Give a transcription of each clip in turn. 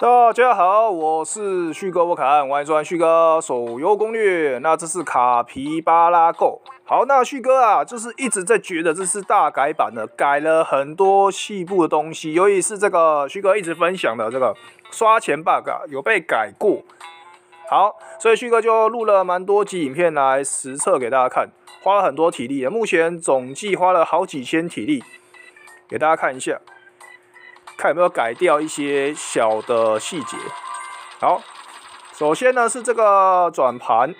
大家好，我是旭哥沃坎，欢迎收看旭哥手游攻略。那这是卡皮巴拉 Go。好，那旭哥啊，就是一直在觉得这是大改版的，改了很多细部的东西，尤其是这个旭哥一直分享的这个刷钱 bug 啊有被改过。好，所以旭哥就录了蛮多集影片来实测给大家看，花了很多体力，目前总计花了好几千体力，给大家看一下，看有没有改掉一些小的细节。好，首先呢是这个转盘，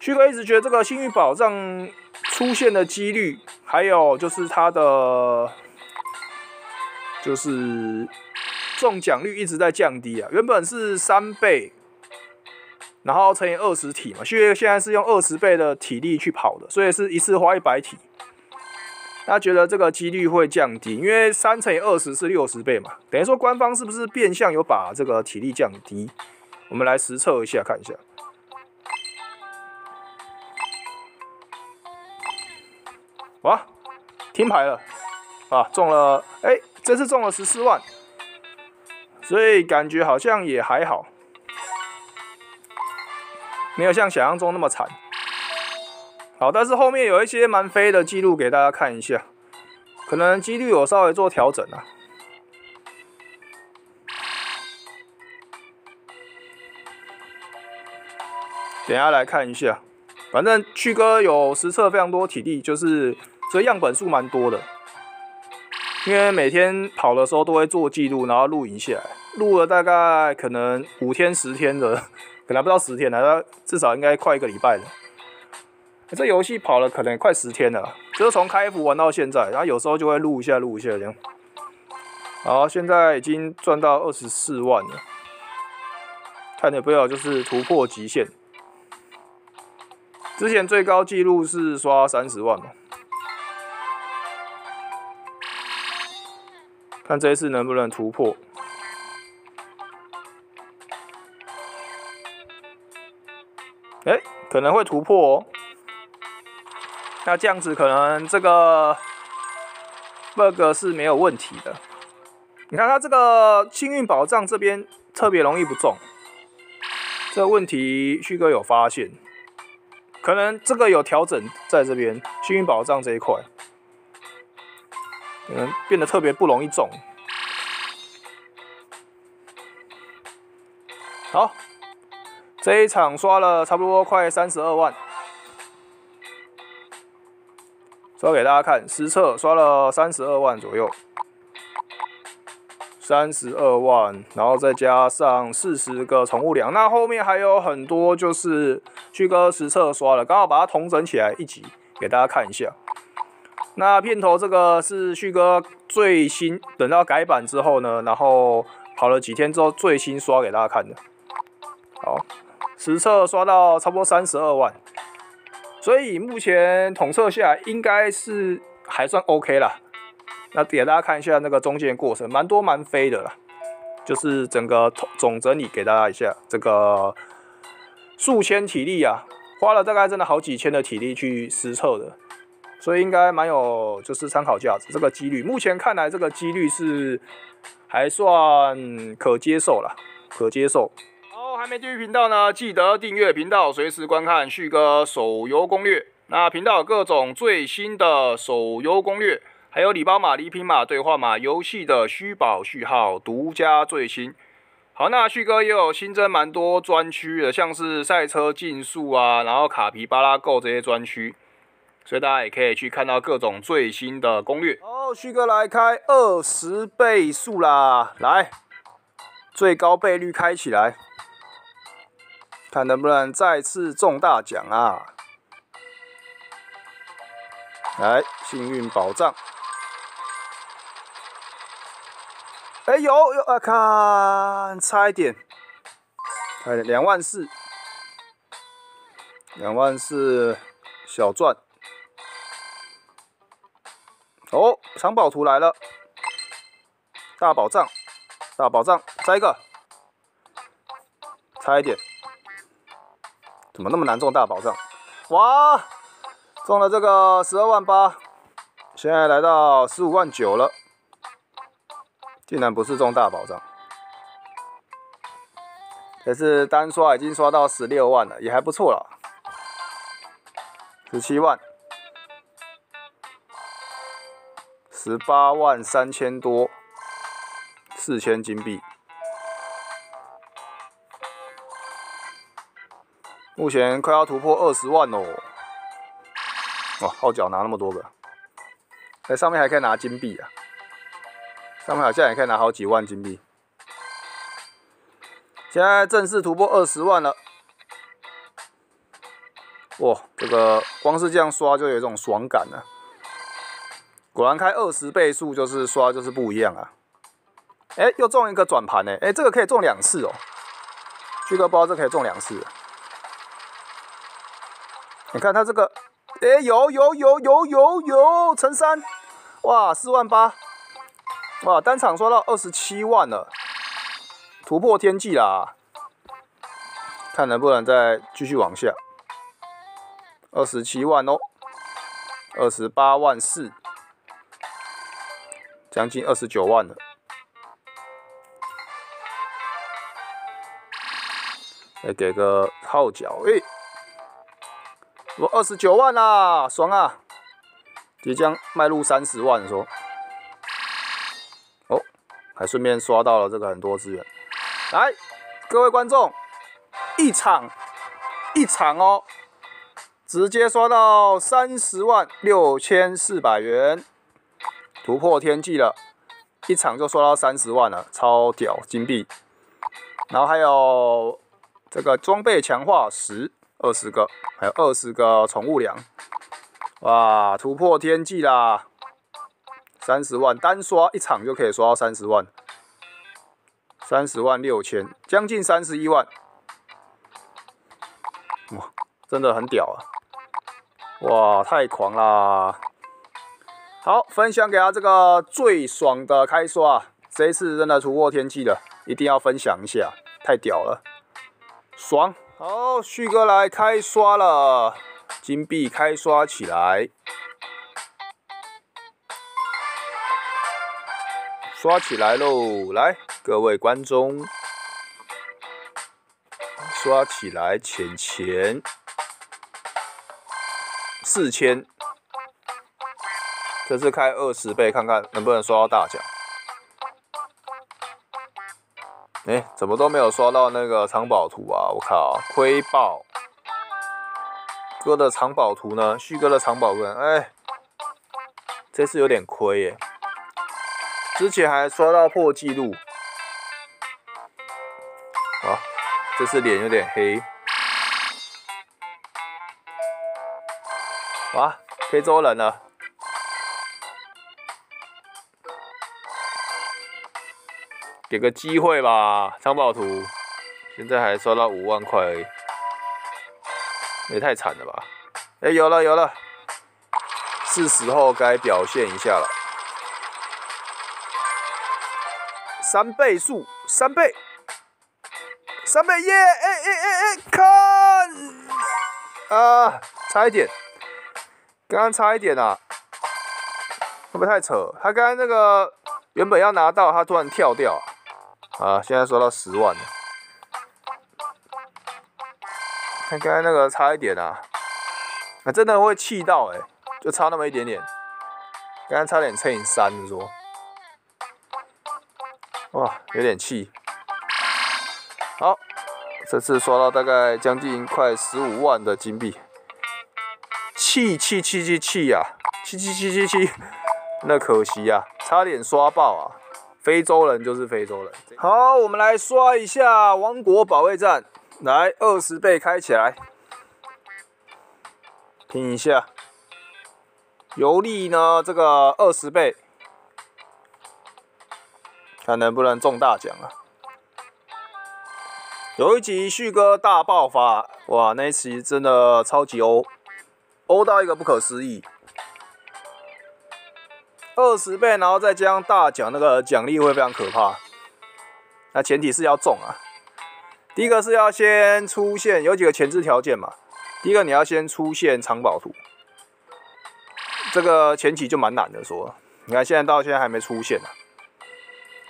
旭哥一直觉得这个幸运宝藏出现的几率，还有就是它的就是。中奖率一直在降低啊，原本是三倍，然后乘以二十体嘛，旭哥现在是用二十倍的体力去跑的，所以是一次花一百体。他觉得这个几率会降低，因为三乘以二十是六十倍嘛，等于说官方是不是变相有把这个体力降低？我们来实测一下，看一下。哇，听牌了啊，中了，哎，这次中了十四万。所以感觉好像也还好，没有像想象中那么惨。好，但是后面有一些蛮飞的记录给大家看一下，可能几率有稍微做调整啊。等下来看一下，反正旭哥有实测非常多体力，就是这样本数蛮多的。因为每天跑的时候都会做记录，然后录影下来，录了大概可能五天十天的，可能不到十天了，至少应该快一个礼拜了。这游戏跑了可能快十天了，就是从开服玩到现在，然后有时候就会录一下录一下这样。好，现在已经赚到二十四万了，看有没有就是突破极限。之前最高纪录是刷三十万嘛。看这一次能不能突破？哎，可能会突破哦。那这样子可能这个 bug 是没有问题的。你看它这个幸运宝藏这边特别容易不中，这问题旭哥有发现，可能这个有调整在这边幸运宝藏这一块。可能，变得特别不容易中。好，这一场刷了差不多快三十二万，刷给大家看，实测刷了三十二万左右，三十二万，然后再加上四十个宠物粮，那后面还有很多就是旭哥实测刷了，刚好把它统整起来一集给大家看一下。那片头这个是旭哥最新等到改版之后呢，然后跑了几天之后最新刷给大家看的。好，实测刷到差不多三十二万，所以目前统测下应该是还算 OK 啦。那给大家看一下那个中间过程，蛮多蛮飞的啦，就是整个总整理给大家一下，这个数千体力啊，花了大概真的好几千的体力去实测的。所以应该蛮有就是参考价值，这个几率目前看来这个几率是还算可接受了，可接受。还没订阅频道呢，记得订阅频道，随时观看旭哥手游攻略。那频道有各种最新的手游攻略，还有礼包码、礼品码、兑换码、游戏的虚宝序号，独家最新。好，那旭哥也有新增蛮多专区的，像是赛车竞速啊，然后卡皮巴拉购这些专区。所以大家也可以去看到各种最新的攻略。好，旭哥来开二十倍速啦，来，最高倍率开起来，看能不能再次中大奖啊！来，幸运宝藏，哎，有有啊，看差一点，差一点，两万四，两万四，小赚。哦，藏宝图来了，大宝藏，大宝藏，再一个，差一点，怎么那么难中大宝藏？哇，中了这个十二万八，现在来到十五万九了，竟然不是中大宝藏。这次单刷已经刷到十六万了，也还不错了。十七万，十八万三千多，四千金币。目前快要突破二十万哦！哇，号角拿那么多个，在上面还可以拿金币啊！上面好像也可以拿好几万金币。现在正式突破二十万了，哇！这个光是这样刷就有一种爽感了。果然开二十倍速就是刷就是不一样啊！哎，又中一个转盘呢！哎，这个可以中两次哦。旭哥不知道这可以中两次。你看他这个，哎，有有有有有有乘三，哇，四万八，哇，单场刷到二十七万了。突破天际啦！看能不能再继续往下，二十七万哦，二十八万四，将近二十九万了。来给个号角，哎，我二十九万啦，爽啊！即将迈入三十万，说，哦，还顺便刷到了这个很多资源。来，各位观众，一场一场哦，直接刷到三十万六千四百元，突破天际了，一场就刷到三十万了，超屌金币。然后还有这个装备强化十二十个，还有二十个宠物粮，哇，突破天际啦，三十万单刷一场就可以刷到三十万。三十万六千，将近三十一万，哇，真的很屌啊！哇，太狂啦！好，分享给他这个最爽的开刷，这一次真的突破天际了，一定要分享一下，太屌了，爽！好，旭哥来开刷了，金币开刷起来，刷起来喽，来！各位观众，刷起来，钱钱四千，这次开二十倍，看看能不能刷到大奖。哎，怎么都没有刷到那个藏宝图啊！我靠，亏爆！哥的藏宝图呢？旭哥的藏宝图，哎，这次有点亏耶。之前还刷到破纪录。啊这次脸有点黑，哇，非洲人了，给个机会吧，藏宝图，现在还刷到五万块，也太惨了吧！哎，有了有了，是时候该表现一下了，三倍速，三倍。三倍耶！哎哎哎哎，看啊，差一点，刚刚差一点啊，会不会太扯？他刚刚那个原本要拿到，他突然跳掉啊！现在收到十万了，看刚才那个差一点啊，啊真的会气到哎，就差那么一点点，刚刚差点乘以三，你说？哇，有点气。好，这次刷到大概将近快十五万的金币，气气气气气呀，气气气气气，那可惜呀，差点刷爆啊！非洲人就是非洲人。好，我们来刷一下王国保卫战，来二十倍开起来，听一下，游历呢这个二十倍，看能不能中大奖啊！有一集旭哥大爆发，哇，那一期真的超级欧，欧到一个不可思议。二十倍，然后再加上大奖，那个奖励会非常可怕。那前提是要中啊。第一个是要先出现，有几个前置条件嘛。第一个你要先出现藏宝图，这个前期就蛮难的说。你看现在到现在还没出现呢。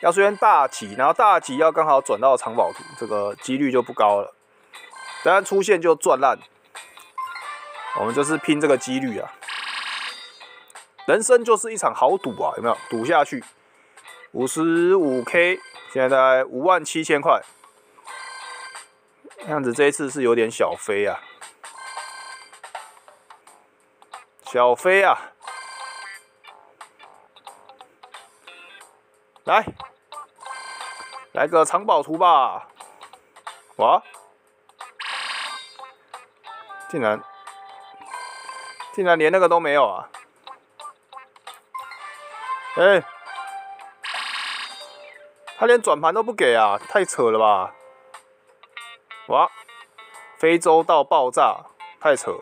要出现大吉，然后大吉要刚好转到藏宝图，这个几率就不高了。当然出现就赚烂，我们就是拼这个几率啊。人生就是一场豪赌啊，有没有？赌下去，五十五 K，现在五万七千块，样子这一次是有点小飞啊，小飞啊，来，来个藏宝图吧，哇！竟然，竟然连那个都没有啊！哎，他连转盘都不给啊，太扯了吧！哇，非洲到爆炸，太扯！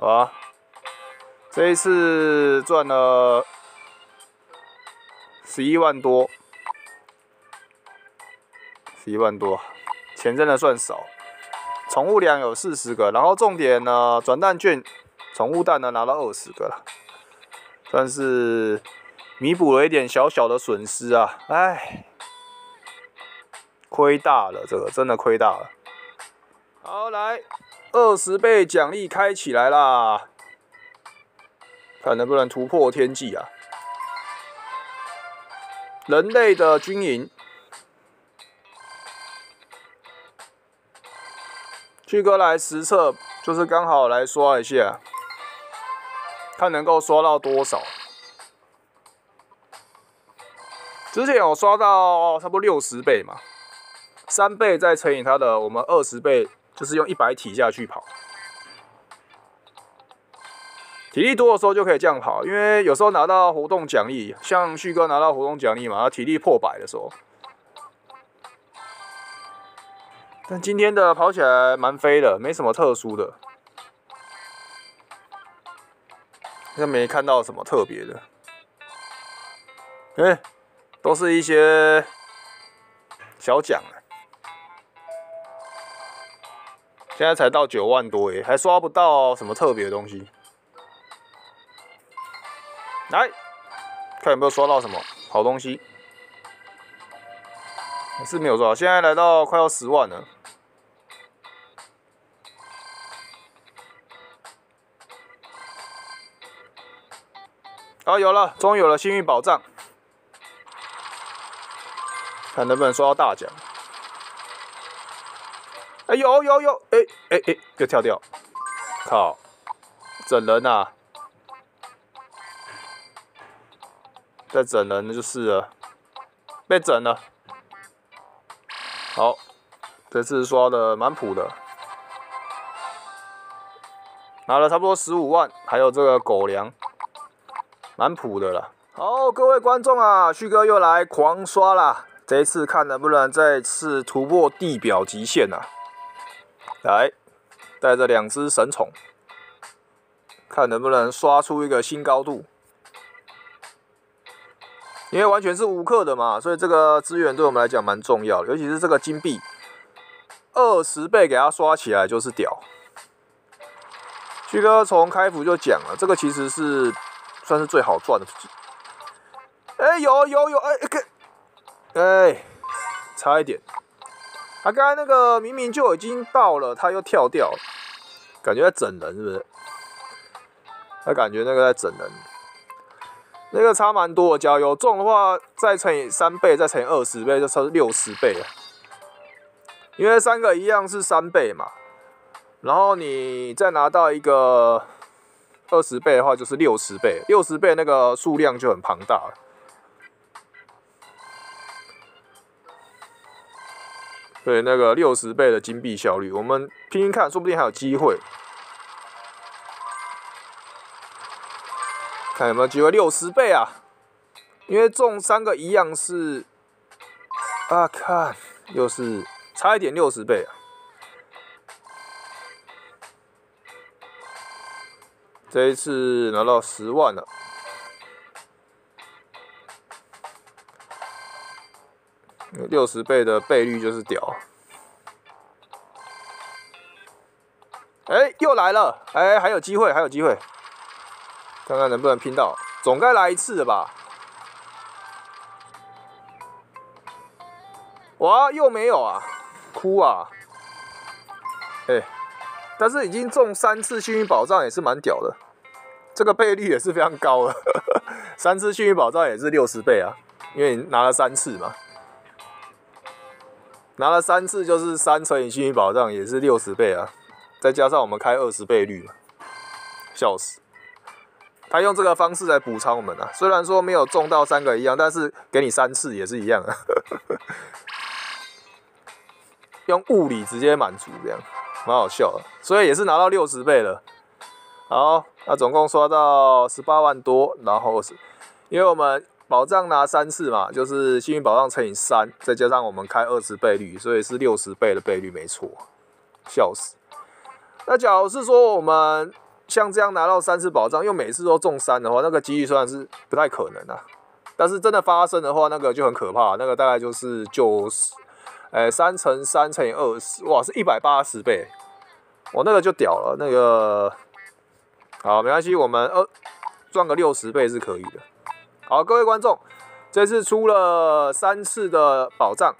哇，这一次赚了十一万多，十一万多，钱真的算少。宠物粮有四十个，然后重点呢，转蛋券，宠物蛋呢拿到二十个了，算是弥补了一点小小的损失啊！唉，亏大了，这个真的亏大了。好，来二十倍奖励开起来啦，看能不能突破天际啊！人类的军营。旭哥来实测，就是刚好来刷一下，看能够刷到多少。之前有刷到差不多六十倍嘛，三倍再乘以它的我们二十倍，就是用一百体下去跑。体力多的时候就可以这样跑，因为有时候拿到活动奖励，像旭哥拿到活动奖励嘛，他体力破百的时候。但今天的跑起来蛮飞的，没什么特殊的，又没看到什么特别的，哎，都是一些小奖啊现在才到九万多哎，还刷不到什么特别的东西。来，看有没有刷到什么好东西。是没有刷，现在来到快要十万了。啊，有了，终于有了幸运宝藏，看能不能刷到大奖。哎，有有有，哎哎哎，又跳掉，靠，整人呐！再整人就是了，被整了。好，这次刷的蛮普的，拿了差不多十五万，还有这个狗粮。蛮普的了。好，各位观众啊，旭哥又来狂刷啦！这一次看能不能再次突破地表极限啊！来，带着两只神宠，看能不能刷出一个新高度。因为完全是无氪的嘛，所以这个资源对我们来讲蛮重要的，尤其是这个金币，二十倍给它刷起来就是屌。旭哥从开服就讲了，这个其实是。算是最好赚的。哎，有有有，哎，哎，差一点。他刚才那个明明就已经到了，他又跳掉了，感觉在整人是不是？他感觉那个在整人，那个差蛮多。的。加油中的话，再乘以三倍，再乘以二十倍，就差六十倍了。因为三个一样是三倍嘛，然后你再拿到一个。二十倍的话就是六十倍，六十倍那个数量就很庞大了。对，那个六十倍的金币效率，我们拼拼看，说不定还有机会。看有没有机会六十倍啊？因为中三个一样是啊，看又是差一点六十倍啊。这一次拿到十万了，六十倍的倍率就是屌。哎，又来了！哎，还有机会，还有机会，看看能不能拼到，总该来一次的吧？哇，又没有啊，哭啊！哎，但是已经中三次幸运宝藏也是蛮屌的，这个倍率也是非常高的，三次幸运宝藏也是六十倍啊，因为你拿了三次嘛，拿了三次就是三乘以幸运宝藏也是六十倍啊，再加上我们开二十倍率嘛，笑死！他用这个方式来补偿我们啊，虽然说没有中到三个一样，但是给你三次也是一样啊，用物理直接满足这样。蛮好笑的，所以也是拿到六十倍了。好，那总共刷到十八万多，然后是，因为我们保障拿三次嘛，就是幸运保障乘以三，再加上我们开二十倍率，所以是六十倍的倍率，没错。笑死。那假如是说我们像这样拿到三次保障，又每次都中三的话，那个几率虽然是不太可能啊，但是真的发生的话，那个就很可怕，那个大概就是九十。哎，三乘三乘以二十，哇，是一百八十倍，我那个就屌了，那个，好，没关系，我们呃赚个六十倍是可以的。好，各位观众，这次出了三次的宝藏，